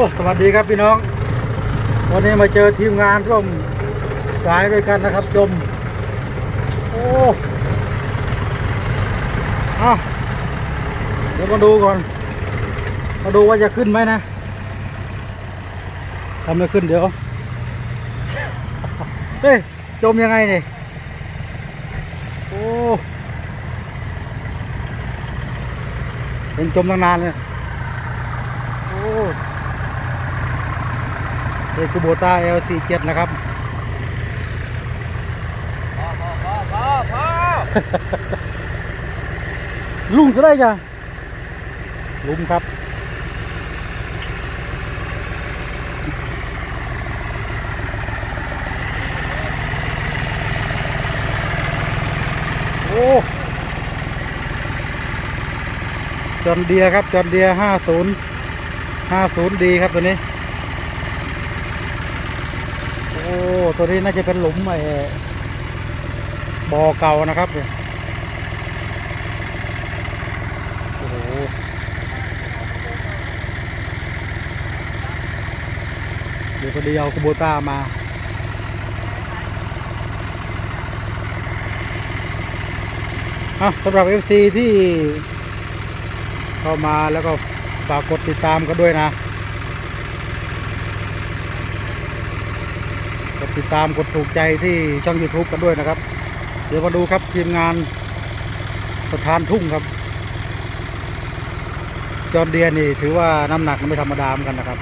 สวัสดีครับพี่น้อง วันนี้มาเจอทีมงานร่วมสายด้วยกันนะครับจม โอ้เอาเดี๋ยวมาดูก่อน มาดูว่าจะขึ้นไหมนะทำไม่ขึ้นเดี๋ยว เฮ้ย จมยังไงเนี่ยโอ้เห็นจมตั้งนานเลย โอ้ เอคูโบต้า L47 นะครับพอพอพอพอพอลุงจะได้จ้ะลุงครับโอ้จอนเดียครับจอนเดียห้าศูนย์ห้าศูนย์ดีครับตัวนี้ โอ้ตัวนี้น่าจะเป็นหลุมไอ้บ่อเก่านะครับเนี่ยโอ้โหเดี๋ยวพอดีเอาคูโบต้ามาอะสำหรับ FC ที่เข้ามาแล้วก็ฝากกดติดตามกันด้วยนะ กดติดตามกดถูกใจที่ช่อง YouTube กันด้วยนะครับ เดี๋ยวมาดูครับทีมงานสถานทุ่งครับ จอร์นเดียนี่ถือว่าน้ำหนักไม่ธรรมดาเหมือนกันนะครับ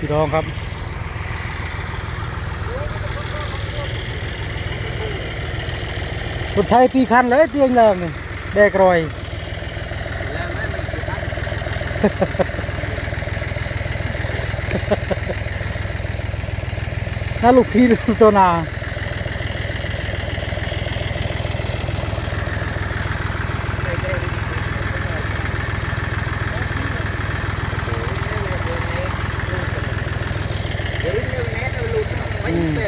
พี่น้องครับคนไทยปีคันเลยเตียงเลิงนี่แดกรอยนน่าลูกพี่ตัวนา เดี๋ยวนี้แน่เรา หลุดไม่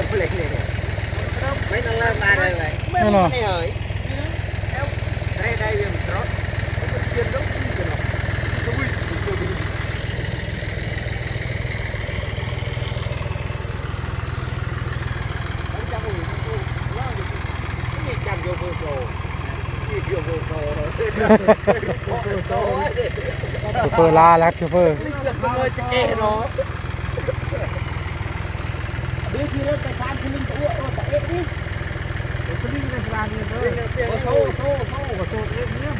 เป็นเพลงเลยเนี่ยไม่ต้องเลิกมาม่ไม่เหยแล้วได้ได้ยังรถมันเกินรถที่กันหรอกอุ้ยจำอยู่ล่าอยู่นี่จำโยโบโซนี่โซเลยโซ่โมยจะเก๋เนาะเดี๋ยวที่รถไปทานคุณลิงตัวโอ้แต่เอ็ดนี่คุณลิงในร้านนี่เลยโอ้โซ่โซ่โซ่โอ้โซ่เอ็ดเนี่ย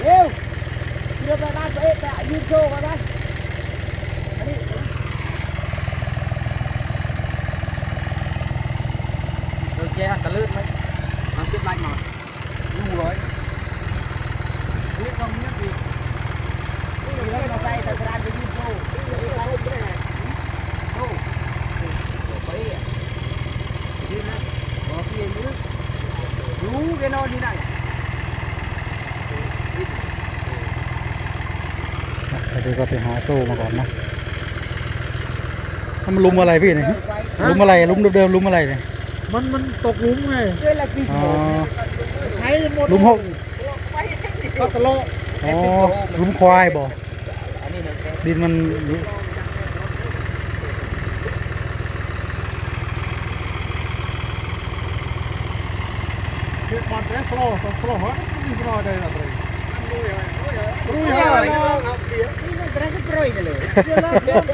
เร็วที่รถไปบ้านตัวเอ็ดอะยืนโชว์กันนะอันนี้โอเคตะลื่นไหมมันขึ้นไล่มาลูกร้อยนี่ตรงนี้ดี นี่เราใส่แต่ร้านไปยืนโซ่โซ่โซ่ไปอะยืนนะบอกพี่ยืนรู้แกนอนที่ไหน เดี๋ยว ก็ไปหาโซ่มาก่อนนะมันลุมอะไรพี่เนี่ยลุมอะไรลุมเดิมๆลุมอะไรเนี่ยมันมันตกหลุมไงเจ้าละกี่อ๋อใช้หมดลุมหกก็ตะโลอ๋อลุมควายบ่อันนี้มันแค่ดินมันคือบอลแค่โฟล์โฟล์ฮะมีโฟล์ได้หรือเปล่า รู้ยังรู้ยังรู้รู้ยัยังงนี่มันกระไรก็ปล่อยกันเลยเดี๋ยวเราเดี๋ยน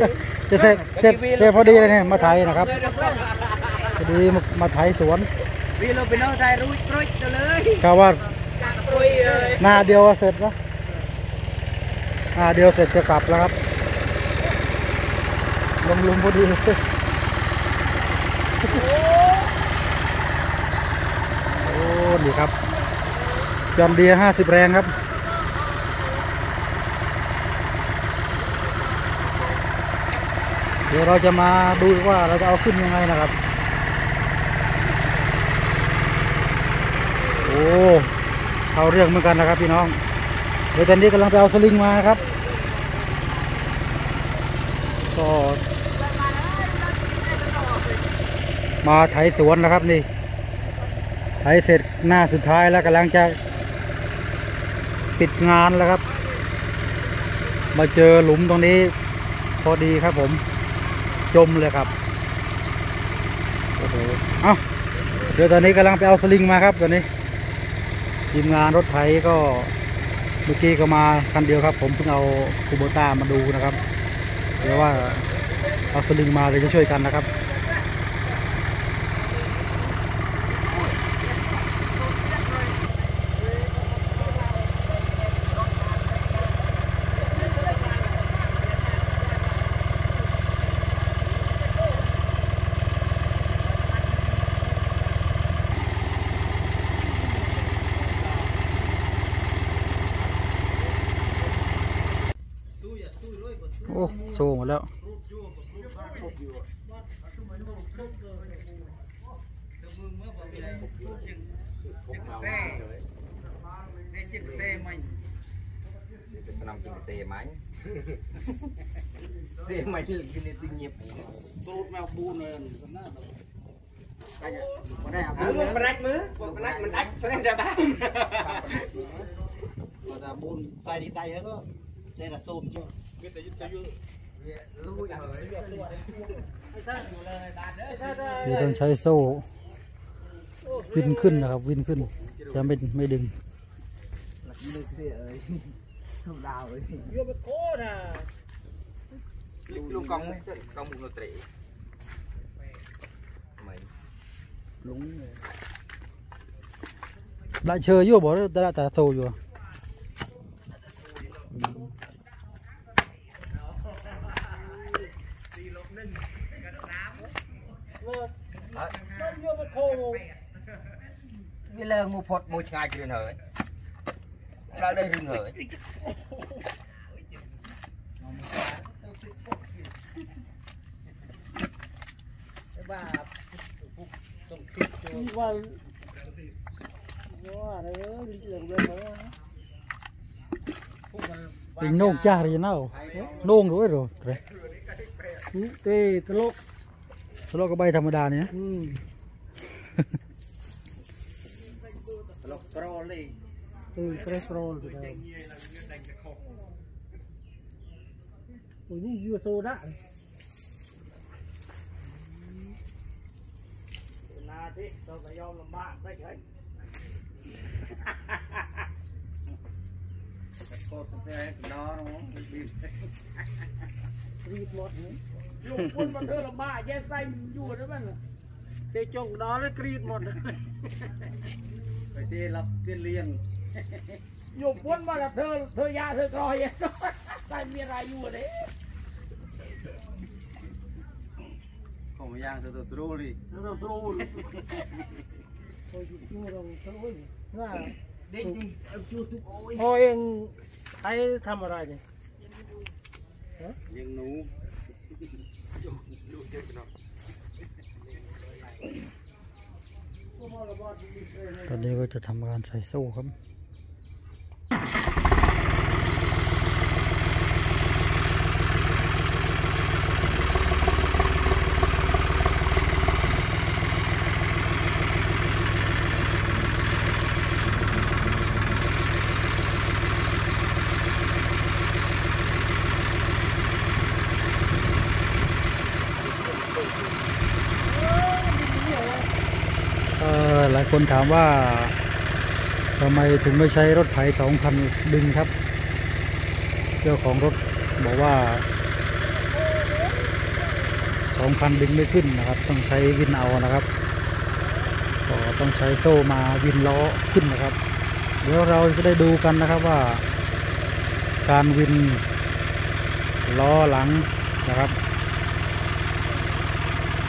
เลยจะเสร็จเสร็จเสร็จพอดีเลยเนี่ยมาไถนะครับพอดีมามาไถสวนวีเราไปนอนใจรู้ปล่ยนเลยกะว่าปล่อยเลยหน้าเดียวเสร็จนะหน้าเดียวเสร็จจะกลับแล้วครับลงลุมพอดีโอ้ดีครับจอมเดียห้าสิบแรงครับ เดี๋ยวเราจะมาดูว่าเราจะเอาขึ้นยังไงนะครับ โอ้เอาเรื่องเหมือนกันนะครับพี่น้อง เดี๋ยวตอนนี้กำลังไปเอาสลิงมาครับ ก็มาไถสวนนะครับนี่ ไถเสร็จหน้าสุดท้ายแล้วกำลังจะปิดงานแล้วครับ มาเจอหลุมตรงนี้พอดีครับผม จมเลยครับโอ้โหเอาเดี๋ยวตอนนี้กำลังไปเอาสลิงมาครับตอนนี้ทีมงานรถไถก็เมื่อกี้ก็มาคันเดียวครับ ผมเพิ่งเอาคูโบต้ามาดูนะครับเดี๋ยวว่าเอาสลิงมาเลยจะช่วยกันนะครับ โอ้โซ่หมดแล้ว สนามกินเซไหมเซไหมกินในตึงเงียบตูดแมวบูนเลยน่ามันได้เอามือมันรักมือมั นี่ต้องใช้โซ่วินขึ้นนะครับ วินขึ้นจะไม่ไม่ดึงลุงกองกองมุกโนตรีไม่ได้เชยอยู่บ่ได้แต่โซ่อยู่ វាលើមួយផុតមួយឆ្ងាយគ្រឿនហើយដល់ដីរឿងហើយបាទពុកຕ້ອງគិតចូលវល់វល់អើលិចឡើងលើមកពុកមិនពីនងចាស់រីណៅនងរួយរត្រេទេត្រលុកត្រលុកក៏បីធម្មតានេះ លោកប្រូលទេគឺប្រេសប្រូលទៅដែរអូនេះយូសូដាណាទេទៅតែយកលំបាកតិចហើយកោតទៅឯកណ្ដោហ្នឹងពីពីមកហ្នឹងយកគុណមកធ្វើលំបាកយេសៃយូរទៅហ្នឹងទេចុងដល់គ្រីតមក นรีบหมดนี่อยู่คนมันเธอลำบากแย่ใส่อยู่นะมันเตะจงนอนแล้วกรีดหมดไปที่รับเลี้ยงเลี้ยงอยู่พ้นมาแล้วเธอเธอยาเธอกรอยใส่มีอะไรอยู่เลยของย่างตัวตัวรู้เลยเราโซ่โอ้ยจริงเราโซ่น่าเด็กดีเอาจูทุกโอ้ยพอเองไอ้ทำอะไรเนี่ยเลี้ยงหนู ตอนนี้ก็จะทำการใส่โซ่ครับ คนถามว่าทำไมถึงไม่ใช้รถไถสองคันดึงครับ เจ้าของรถบอกว่าสองคันดึงไม่ขึ้นนะครับ ต้องใช้วินเอานะครับก็ต้องใช้โซ่มาวินล้อขึ้นนะครับ เดี๋ยวเราจะได้ดูกันนะครับว่า การวินล้อหลังนะครับ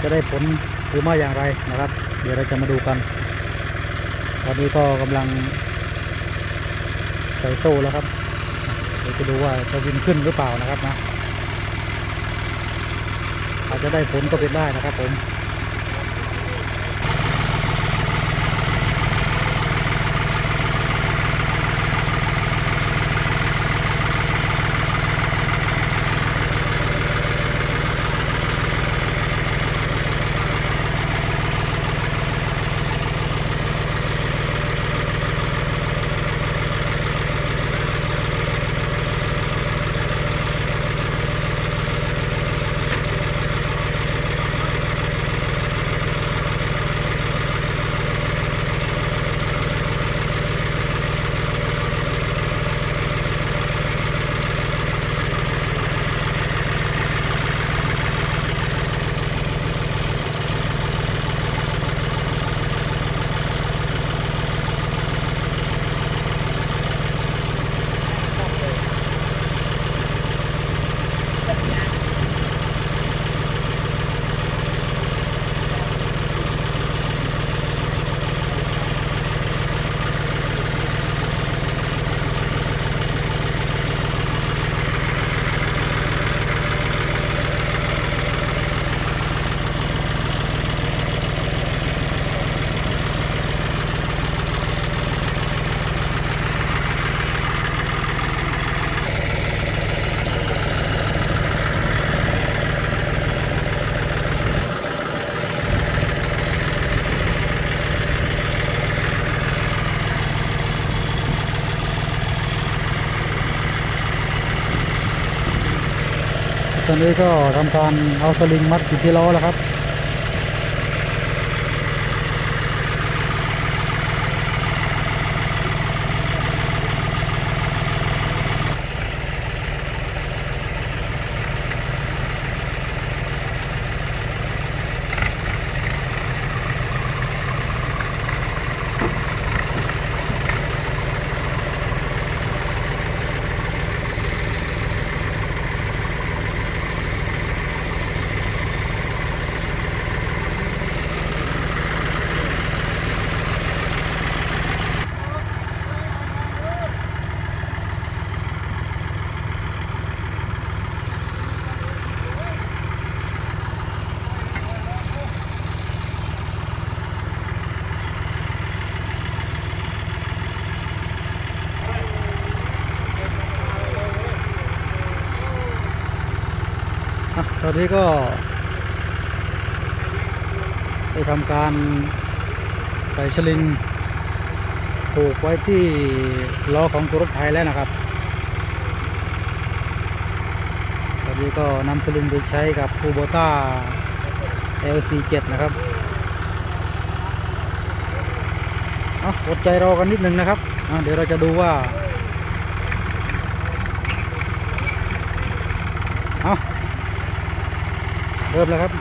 จะได้ผลหรือไม่อย่างไรนะครับ เดี๋ยวเราจะมาดูกัน อนนี้ก็กำลังใส่โซ่แล้วครับเดี๋ยวจะดูว่าจะวินขึ้นหรือเปล่านะครับนะอาจจะได้ผลก็เป็นได้นะครับผม นนี้ก็ทำการเอาสลิงมัดอยู่ที่ล้อแล้วครับ นี้ก็ได้ทำการใส่สลิงผูกไว้ที่ล้อของตัวรถไถแล้วนะครับตอนนี้ก็นำสลิงไปใช้กับคูโบต้า LC7 นะครับ เอาอดใจรอกันนิดนึงนะครับเดี๋ยวเราจะดูว่า เอา เริ่มแล้วครับ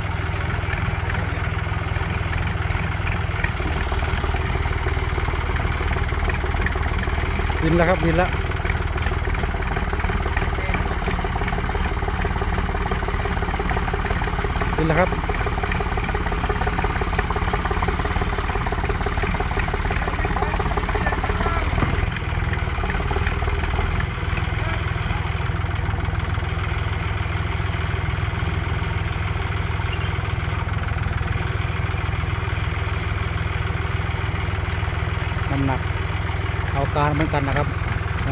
บินแล้วครับบินแล้วบินแล้วครับ น้ำหนักเอาการเหมือนกันนะครับ ท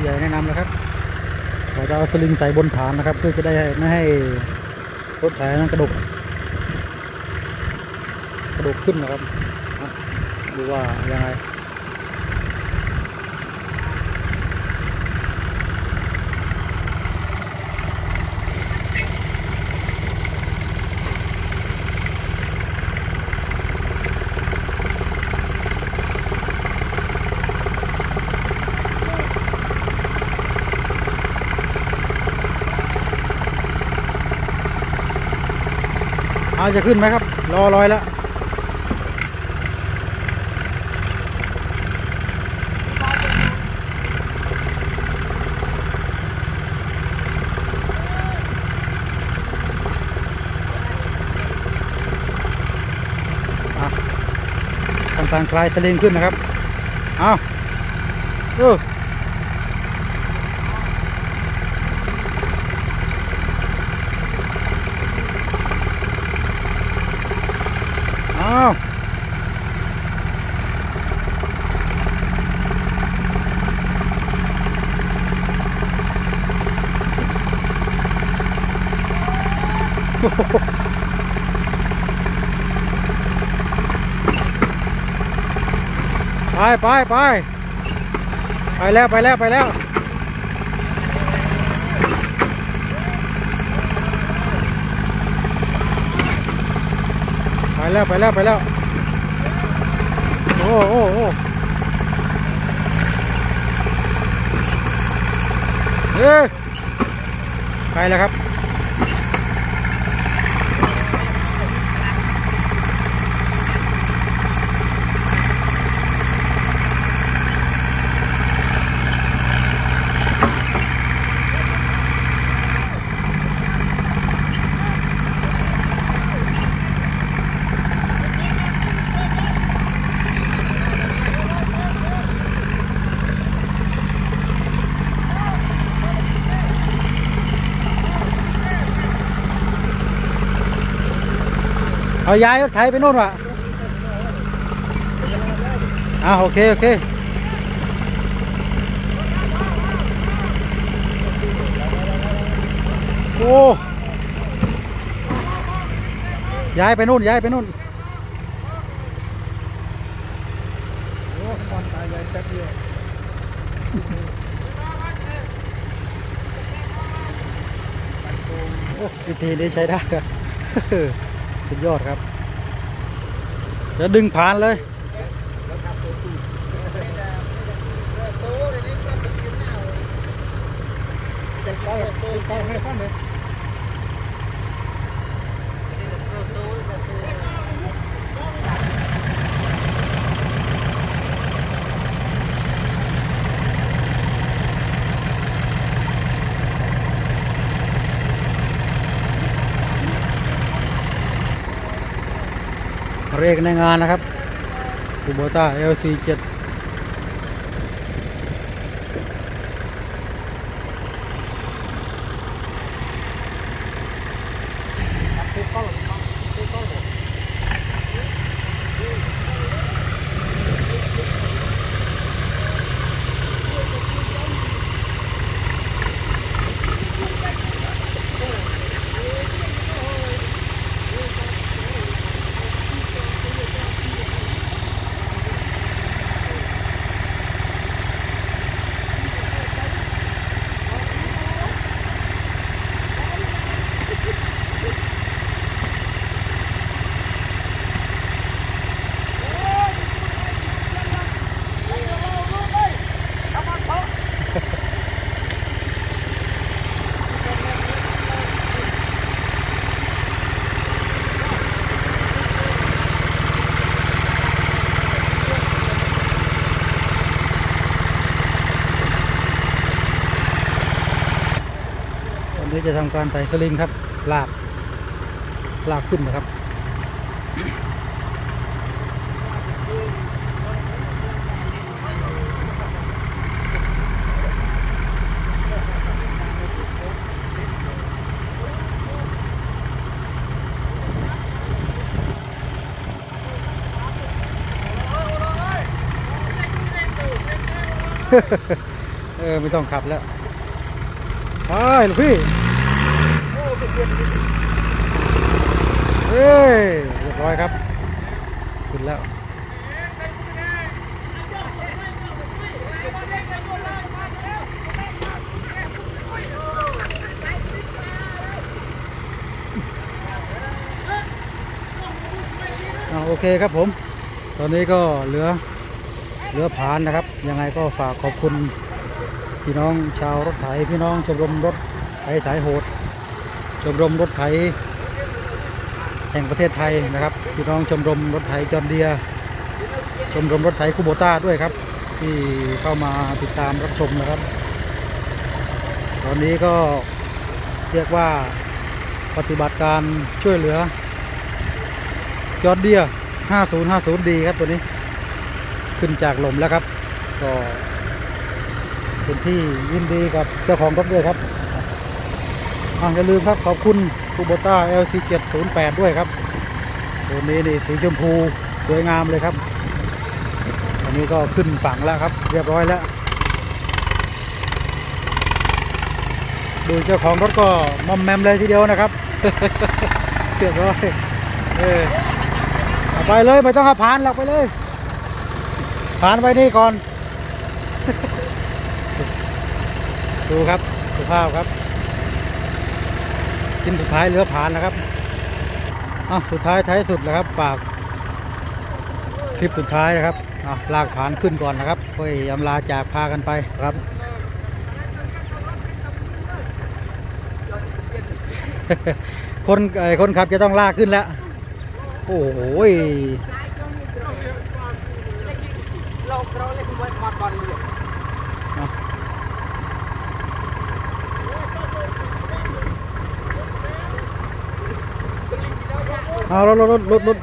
ี่ใหญ่แนะนำเลยครับเราจะเอาสลิงใส่บนฐานนะครับ เพื่อจะได้ไม่ให้รถไถนั้นกระดกกระดกขึ้นนะครับ ดูว่ายังไงเอาจะขึ้นไหมครับ รอลอยแล้วำการคลายสลิงขึ้นนะครับ เอาเออเอา ไปไปไปไปแล้วไปแล้วไปแล้วไปแล้วไปแล้วไปแล้วโอ้โอ้โอ้เอ้ยไปแล้วครับ เอาย้ายรถไถไปโน่นว่ะอ่าโอเค โอเคโอ้ย้ายไปนู่นย้ายไปนู่นโอ้บอลตายใหญ่แป๊บเดียวโอ้วิธีนี้ใช้ได้ครับสุดยอดครับ จะดึงผ่านเลยเเรกในงานนะครับคูโบต้า LC7 วันนี้จะทำการใส่สลิงครับ ลาก ลากขึ้นนะครับเออ ไม่ต้องขับแล้ว ไปลูกพี่เฮ้ยเรียบร้อยครับ ขึ้นแล้วอ่าโอเคครับผม ตอนนี้ก็เหลือเหลือผานนะครับ ยังไงก็ฝากขอบคุณ พี่น้องชาวรถไถพี่น้องชมรมรถไถสายโหด ชมรมรถไถแห่งประเทศไทยนะครับ พี่น้องชมรมรถไถจอมเดีย ชมรมรถไถคูโบต้าด้วยครับ ที่เข้ามาติดตามรับชมนะครับ ตอนนี้ก็เรียกว่าปฏิบัติการช่วยเหลือจอร์เดีย 5050 ดีครับตัวนี้ ขึ้นจากหลมแล้วครับ ก็ เป็นที่ยินดีกับเจ้าของรถด้วยครับอย่าลืมครับขอบคุณคูโบต้า LC708 ด้วยครับตัวนี้นี่สีชมพูสวยงามเลยครับอันนี้ก็ขึ้นฝั่งแล้วครับ เรียบร้อยแล้วดูเจ้าของรถก็มอมแมมเลยทีเดียวนะครับเรียบร้อยเออไปเลยไม่ต้องเอาผ่านหรอกไปเลยผ่านไปนี่ก่อน ดูครับสุภาพครับชิ้นสุดท้ายเหลือผ่านนะครับอะสุดท้ายท้ายสุดแล้วครับฝากคลิปสุดท้ายนะครับอะลากผ่านขึ้นก่อนนะครับค่อยอำลาจากพากันไปครับคนไอคนขับจะต้องลากขึ้นแล้ว โอ้โหย เราเราเล่นบอลบอลบอลเลย เอารถรถรถรถรถ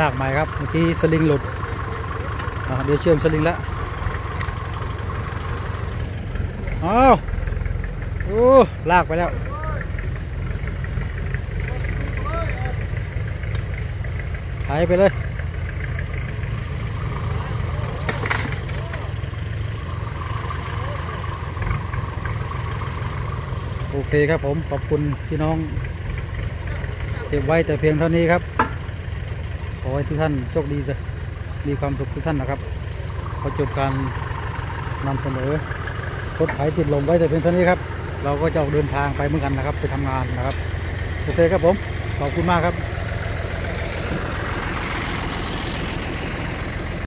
ลากใหม่ครับเมื่อกี้สลิงหลุดเดี๋ยวเชื่อมสลิงแล้วเอาโอ้ลากไปแล้วไถไปเลย เคครับผมขอบคุณพี่น้องเก็บไว้แต่เพียงเท่านี้ครับขอให้ทุกท่านโชคดีจะมีความสุขทุกท่านนะครับขอจบการนำเสนอรถไถติดลมไว้แต่เพียงเท่านี้ครับ เราก็จะออกเดินทางไปเหมือนกันนะครับ ไปทำงานนะครับ โอเคครับผม ขอบคุณมากครับ